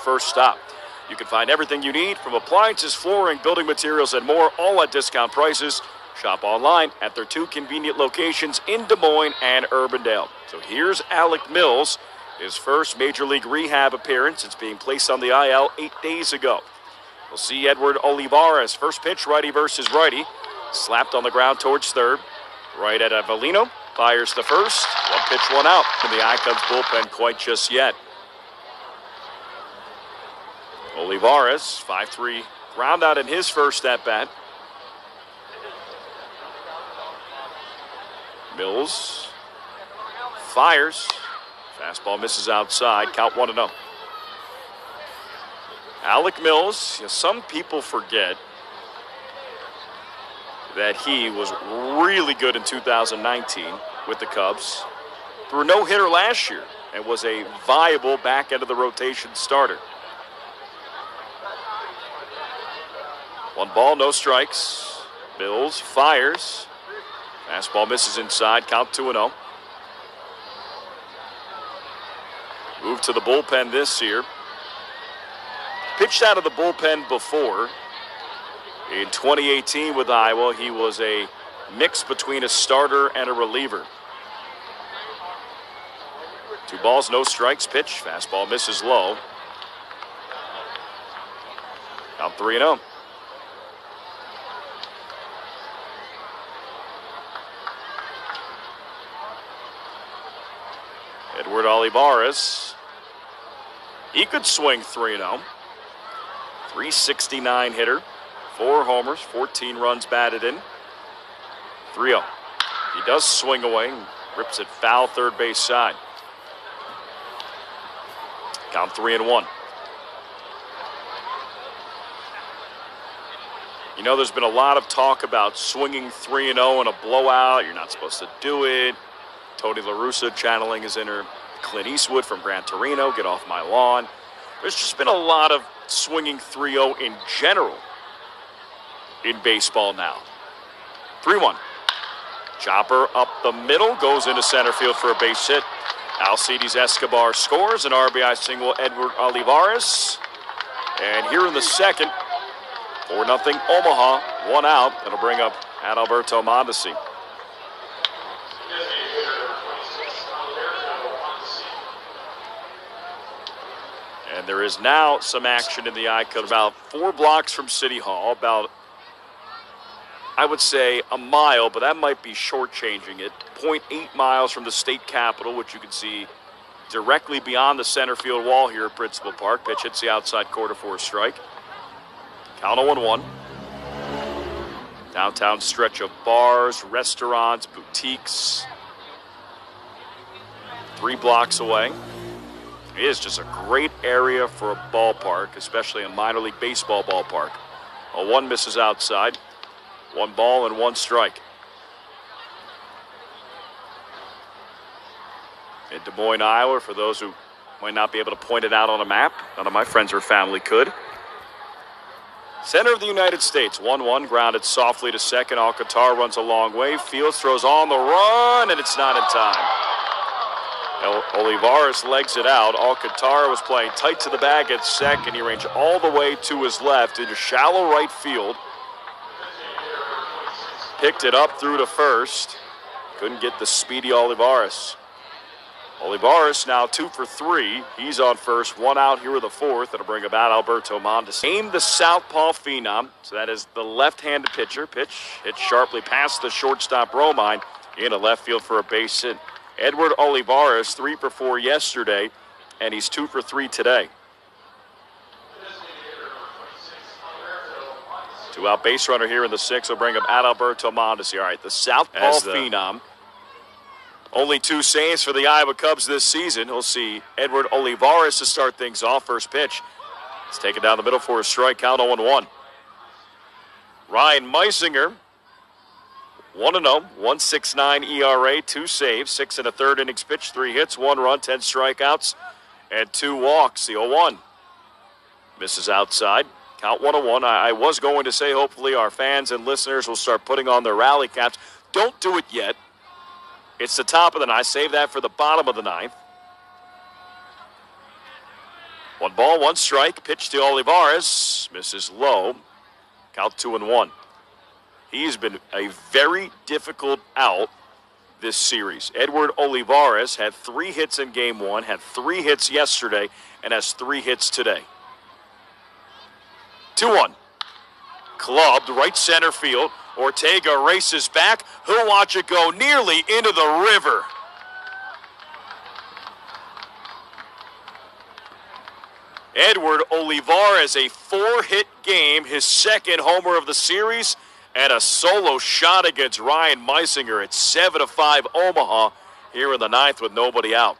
first stop. You can find everything you need from appliances, flooring, building materials, and more, all at discount prices. Shop online at their two convenient locations in Des Moines and Urbandale. So here's Alec Mills, his first major league rehab appearance since being placed on the IL eight days ago. We'll see Edward Olivares. First pitch, righty versus righty. Slapped on the ground towards third. Right at Avelino. Fires the first. One pitch, one out. In the Icons bullpen quite just yet. Olivares, 5 3 ground out in his first at bat. Mills fires. Fastball misses outside. Count 1 0. Alec Mills, you know, some people forget that he was really good in 2019 with the Cubs. Threw no hitter last year and was a viable back end of the rotation starter. One ball, no strikes. Mills fires. Fastball misses inside. Count 2 0. Move to the bullpen this year. Pitched out of the bullpen before. In 2018 with Iowa, he was a mix between a starter and a reliever. Two balls, no strikes. Pitch. Fastball misses low. Count 3 0. Edward Olivares. He could swing 3 0. 369 hitter, four homers, 14 runs batted in. 3 0. He does swing away and rips it foul third base side. Count 3 and 1. You know, there's been a lot of talk about swinging 3 0 in a blowout. You're not supposed to do it. Tony LaRussa channeling his inner Clint Eastwood from Gran Torino, get off my lawn. There's just been a lot of swinging 3 0 in general in baseball now. 3 1. Chopper up the middle, goes into center field for a base hit. Alcides Escobar scores an RBI single, Edward Olivares. And here in the second, 4 0 Omaha, one out. That'll bring up Adalberto Mondesi. And there is now some action in the icon about four blocks from City Hall, about, I would say, a mile, but that might be shortchanging it. 0.8 miles from the state capitol, which you can see directly beyond the center field wall here at Principal Park. Pitch hits the outside quarter for a strike. Count 0 1. Downtown stretch of bars, restaurants, boutiques. Three blocks away. It is just a great area for a ballpark, especially a minor league baseball ballpark. A one misses outside. One ball and one strike. In Des Moines, Iowa, for those who might not be able to point it out on a map, none of my friends or family could. Center of the United States, 1 1, grounded softly to second. Alcantara runs a long way. Fields throws on the run, and it's not in time. Olivares legs it out. Alcantara was playing tight to the bag at second. He ranged all the way to his left into shallow right field. Picked it up through to first. Couldn't get the speedy Olivares. Olivares now two for three. He's on first, one out here with the fourth. That'll bring about Alberto Mondes. Aim the southpaw phenom. So that is the left-handed pitcher. Pitch hit sharply past the shortstop Romine in a left field for a base hit. Edward Olivares, three for four yesterday, and he's two for three today. Two out base runner here in the sixth will bring up Adalberto Mondesi. All right, the Southpaw the Phenom. Only two saves for the Iowa Cubs this season. We'll see Edward Olivares to start things off. First pitch. It's taken down the middle for a strike count 0 1. Ryan Meisinger 1 0, 169 ERA, two saves, six and a third innings pitched, three hits, one run, 10 strikeouts, and two walks. The 0 1 misses outside. Count 1 1. I was going to say, hopefully, our fans and listeners will start putting on their rally caps. Don't do it yet. It's the top of the ninth. Save that for the bottom of the ninth. One ball, one strike. Pitch to Olivares. Misses low. Count two and one. He's been a very difficult out this series. Edward Olivares had three hits in game one, had three hits yesterday, and has three hits today. 2 1. Clubbed right center field. Ortega races back. He'll watch it go nearly into the river. Edward Olivares, a four hit game, his second homer of the series, and a solo shot against Ryan Meisinger at 7 to 5 Omaha here in the ninth with nobody out.